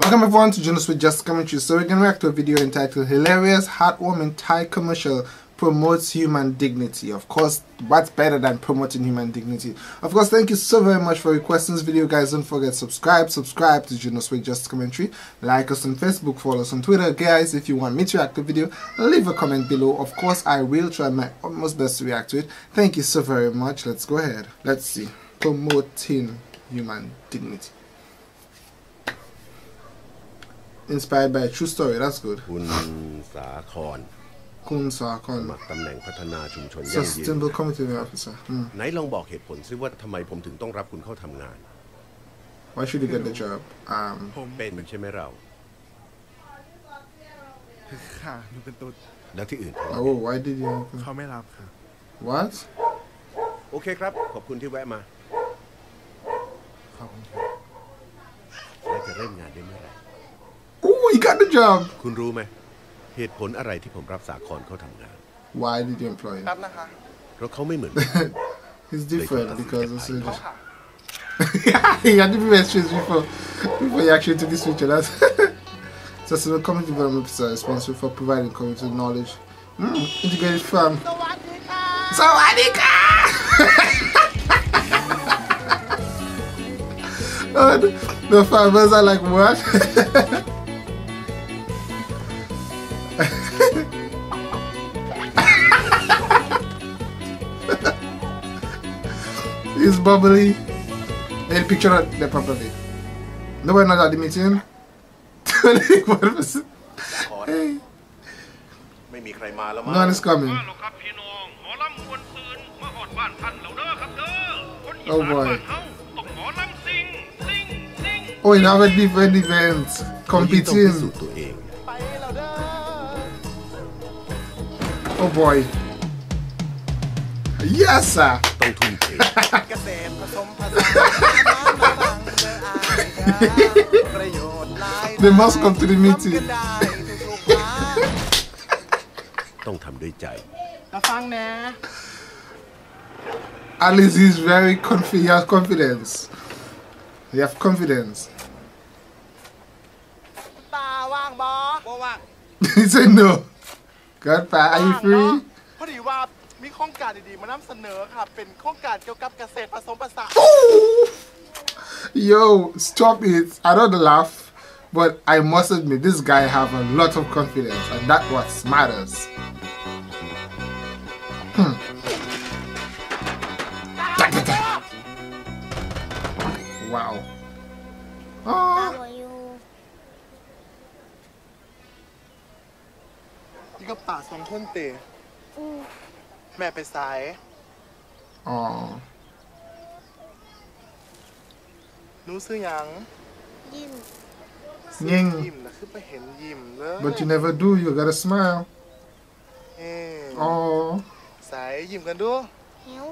Welcome everyone to Junosuede Just Commentary. So we're going to react to a video entitled Hilarious Heartwarming Thai Commercial Promotes Human Dignity. Of course, what's better than promoting human dignity? Of course, thank you so very much for requesting this video guys. Don't forget subscribe, subscribe to Junosuede Just Commentary. Like us on Facebook, follow us on Twitter. Guys, if you want me to react to a video, leave a comment below. Of course, I will try my utmost best to react to it. Thank you so very much. Let's go ahead. Let's see. Promoting human dignity. Inspired by a true story. That's good. คุณสาคร Kun ส Sakon, มัครตำแหน่งพัฒนาชุมชนยั่งยืน Sustainable Committee Officer. Hmm. ไหนลองบอกเหตุผลซิว่าทำไมผมถึงต้องรับคุณเข้าทำงาน Why should you get the job? Um, เป็นใช่ไหมเราค่ะหนูเป็นตุ๊ดแล้วที่อื่น oh, why did you? เขาไม่รับค่ะ What? โอเคครับ ขอบคุณที่แวะมา ขอบคุณค่ะและจะเริ่มงานได้เมื่อไหร่ Oh, you got the job. คุณรู้ไหม เหตุผลอะไรที่ผมรับสาครเข้าทำงาน Why did you employ him? รับนะคะ เพราะเขาไม่เหมือน He's different because it's a, เขาค่ะ he had different experience before before he actually took this picture. That's just a community development officer responsible for providing community knowledge. Mm, integrated farm. สวัสดีค่ะ Sawadika! oh, the, the farmers are like, what? He's bubbly. Hey, picture that there properly. Nobody knows at the meeting. 21%. Hey, ไม่มีใครมาแล้วมั้ no one is coming. มาแล้วครับพี่น้องหมอลำมวนซืนมาหอดบ้านท่านแล้วเด้อครับเด้อคนอี Oh สาน boy บ้านเฮาต้องหมอลำซิงซิงซิง Oh, you have a different events เขายิ่งต้องพิสู competing. Oh boy. Yes, sir. ต้องทุ่มเท เกษตรผสมผสานน้ำมาบังเจออายค่ะประโยชน์หลาย They must come to the meeting. ทำกันได้ทุกๆวัน ต้องทำด้วยใจ มาฟังนะ At least he's very confident. He has confidence. He have confidence. ตาว่างบอบ่ว่าง he said no. Godpa, are you free? พอดีว่ามีโครงการดีๆมานำเสนอค่ะ เป็นโครงการเกี่ยวกับเกษตรผสมผสาน Yo, stop it. I don't laugh, but I must admit this guy have a lot of confidence, and that what matters. Hmm. Wow. Oh, How are you? นี่ก็ป่าสองคนเตะอืมแม่ไปสาย oh. หนูซื้อหยัง ยิ้มซื้อยิ่งยิ้มนะคือไปเห็นยิ้มเลย But you never do. You gotta smile. เอ๊ะ Oh. สายยิ้มกันดูเหียว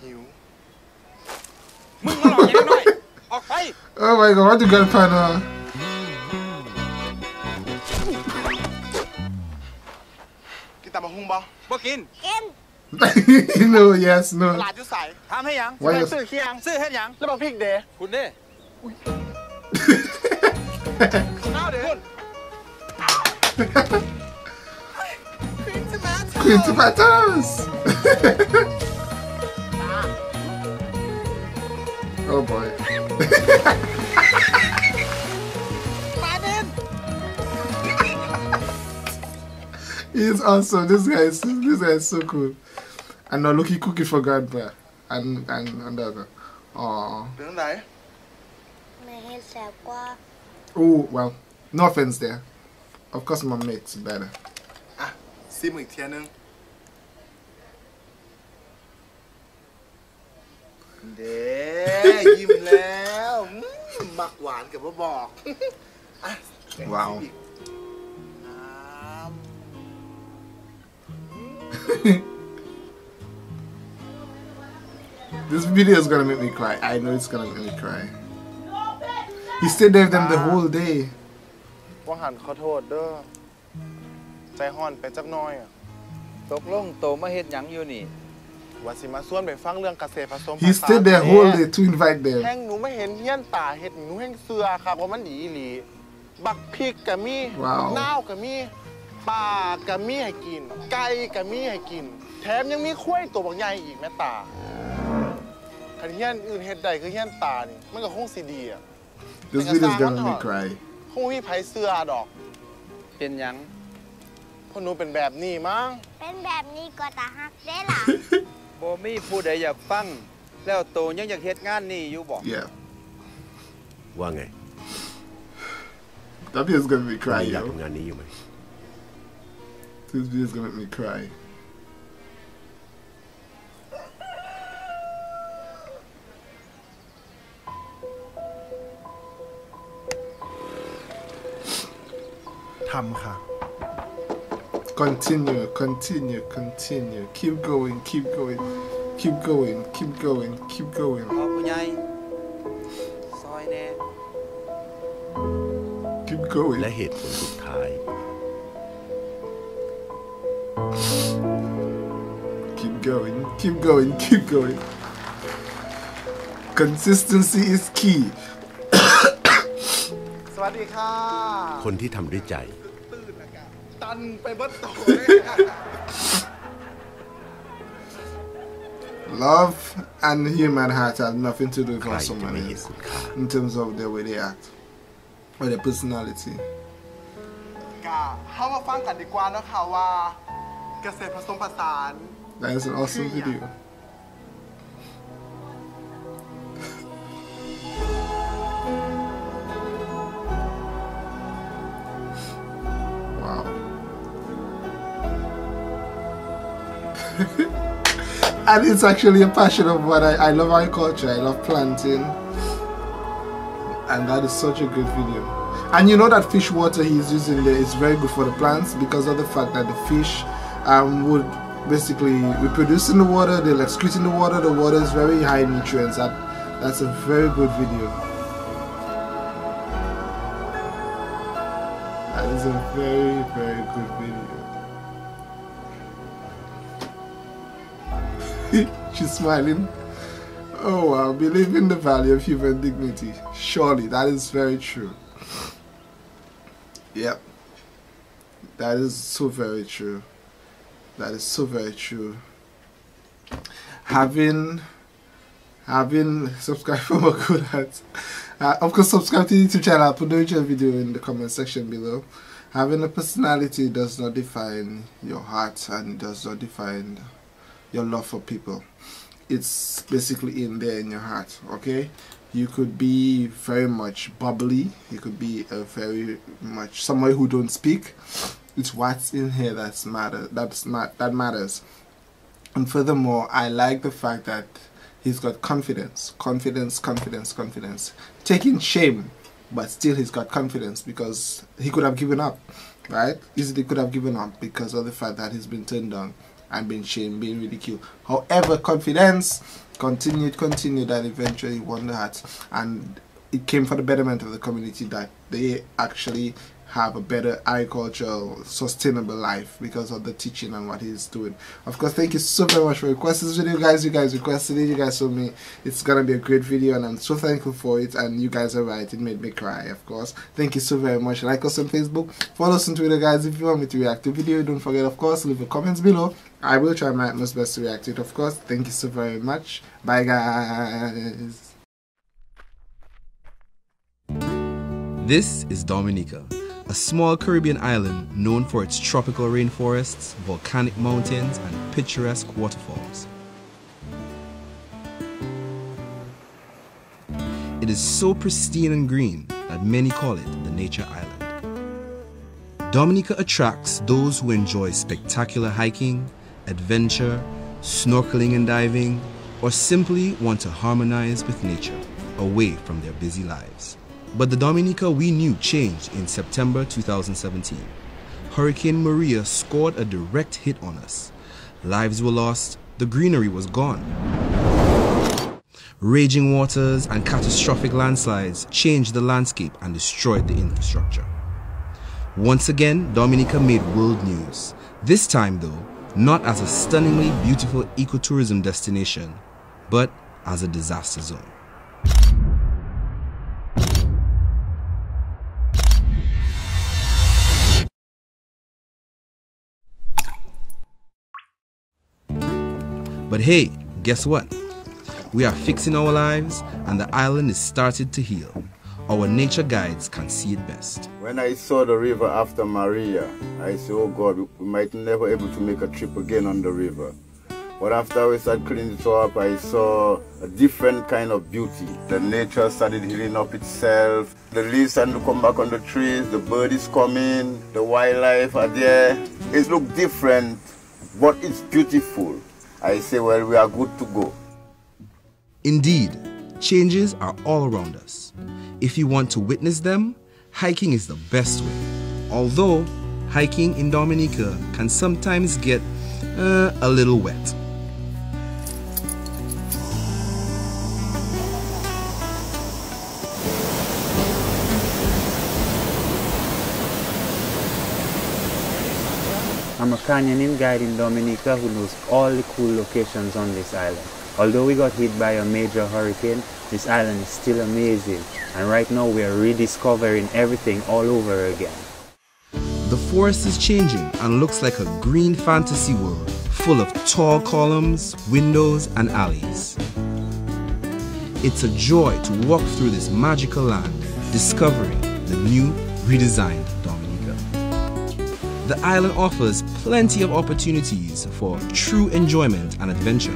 หิว มึงมาหลอกยังหน่อยออกไป Oh my god, what you got partner? กิ นตับมะฮุงบ่ บ่กิน เอ็น no, yes, ต no. ลาดอยู่ใส่ ถามให้หยัง Why ไป you ซื้อเคียง ซื้อเฮ็ดหยัง แล้วบักพริกเด้ คุณเด้ ข้าวเด้ Queen tomatoes? oh boy. He's awesome. This guy is this guy is so cool. And now look, he cooking for grandpa and and and other. Oh. Oh well, no offense there. Of course, my mate's better. Ah, see me tianung. Wow. This video is gonna make me cry. I know it's gonna make me cry. He stayed there with them the whole day. ว่าหันขอโทษเด้อ ใจห่อนไปจักหน้อยอ่ะ ตกลงโตมาเฮ็ดหยังอยู่นี่ ว่าสิมาส่วนไปฟังเรื่องเกษตรผสมผ He สาน stayed there whole day to invite แห้ them. งหนูไม่เห็นเฮี้ยนตาเห็ดหนูแห้งเสือครับว่ามันดีอีหลี บักพริกก็มี ว้าว บักนาวก็มี ปลาก็มีให้กิน ไก่ก็มีให้กิน แถมยังมีข้วยตัวบางใหญ่อีกแม่ตาคันเฮียนอื่นเฮ็ดได้คือเฮียนตานี่มันก็คงสิดีอะ This video is gonna make me cry. คงมีไผเสื้อดอก เป็นหยังเพราะหนูเป็นแบบนี้มั้งเป็นแบบนี้ก็ตาฮักได้ล่ะบ่มีผู้ใดอยากฟัง แล้วโตยังอยากเฮ็ดงานนี่อยู่บ่ Yeah. ว่าไง That video is gonna make me ใคร cry, อยาก yo. ทำงานนี้อยู่ไหม This video is gonna make me cry. Continue, continue, continue. Keep going, keep going, keep going, keep going, keep going. พ่อผู้ใหญ่ซอยแน่ Keep going. และเหตุผล going, keep going, keep going. Consistency is key. สวัสดีค่ะ คนที่ทำด้วยใจ ตันไปเบิดโต Love and human heart have nothing to do ใคร with จะ someone ไม่เห็น else คุณค่า in terms of the way they act or their personality. กะเข้ามาฟังกันดีกว่าเนาะค่ะว่า เกษตรผสมผสาน that is an awesome video. Wow. and it's actually a passion of what I, I love agriculture. I love planting. And that is such a good video. And you know that fish water he's using there is very good for the plants because of the fact that the fish um, would basically reproduce in the water, they'll excrete in the water, the water is very high in nutrients. That, that's a very good video. That is a very, very good video. She's smiling. Oh wow, believe in the value of human dignity. Surely, that is very true. Yep. That is so very true. That is so very true. Having having subscribed for a good heart. Uh, of course, subscribe to the YouTube channel. I'll put the original video in the comment section below. Having a personality does not define your heart and does not define your love for people. It's basically in there in your heart, okay? You could be very much bubbly. You could be a very much somebody who don't speak. It's what's in here that's matter. That's not that matters. And furthermore, I like the fact that he's got confidence, confidence, confidence, confidence. Taking shame, but still he's got confidence because he could have given up, right? Easily could have given up because of the fact that he's been turned down and been shamed, being ridiculed. However, confidence continued, continued, and eventually won the heart. And it came for the betterment of the community that they actually have a better agricultural sustainable life because of the teaching and what he's doing. Of course thank you so very much for requesting this video guys. You guys requested it. You guys told me it's gonna be a great video and i'm so thankful for it and you guys are right. It made me cry of course. Thank you so very much. Like us on facebook. Follow us on twitter guys if you want me to react to video. Don't forget of course leave your comments below. I will try my most best to react to it of course. Thank you so very much. Bye guys. This is Dominica, a small Caribbean island known for its tropical rainforests, volcanic mountains, and picturesque waterfalls. It is so pristine and green that many call it the Nature Island. Dominica attracts those who enjoy spectacular hiking, adventure, snorkeling and diving, or simply want to harmonize with nature away from their busy lives. But the Dominica we knew changed in September 2017. Hurricane Maria scored a direct hit on us. Lives were lost, the greenery was gone. Raging waters and catastrophic landslides changed the landscape and destroyed the infrastructure. Once again, Dominica made world news. This time, though, not as a stunningly beautiful ecotourism destination, but as a disaster zone. But hey, guess what? We are fixing our lives and the island is started to heal. Our nature guides can see it best. When I saw the river after Maria, I said, oh God, we might never able to make a trip again on the river. But after we started cleaning it up, I saw a different kind of beauty. The nature started healing up itself. The leaves started to come back on the trees. The bird is coming. The wildlife are there. It looks different, but it's beautiful. I say, well, we are good to go. Indeed, changes are all around us. If you want to witness them, hiking is the best way. Although, hiking in Dominica can sometimes get uh, a little wet. I'm a canyoning guide in Dominica who knows all the cool locations on this island. Although we got hit by a major hurricane, this island is still amazing and right now we are rediscovering everything all over again. The forest is changing and looks like a green fantasy world full of tall columns, windows and alleys. It's a joy to walk through this magical land, discovering the new redesigned. The island offers plenty of opportunities for true enjoyment and adventure.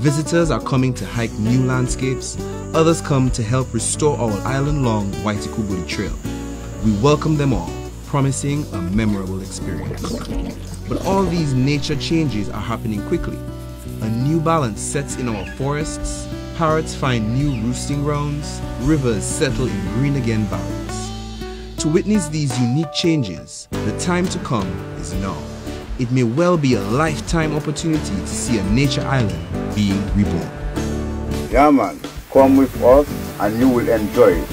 Visitors are coming to hike new landscapes, others come to help restore our island-long Waitukubuli Trail. We welcome them all, promising a memorable experience. But all these nature changes are happening quickly. A new balance sets in our forests, parrots find new roosting grounds, rivers settle in green again valleys. To witness these unique changes, the time to come is now. It may well be a lifetime opportunity to see a nature island being reborn. Yeah, man, come with us and you will enjoy it.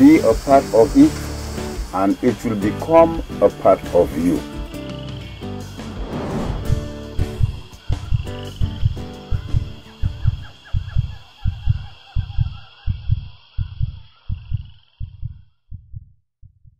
Be a part of it and it will become a part of you.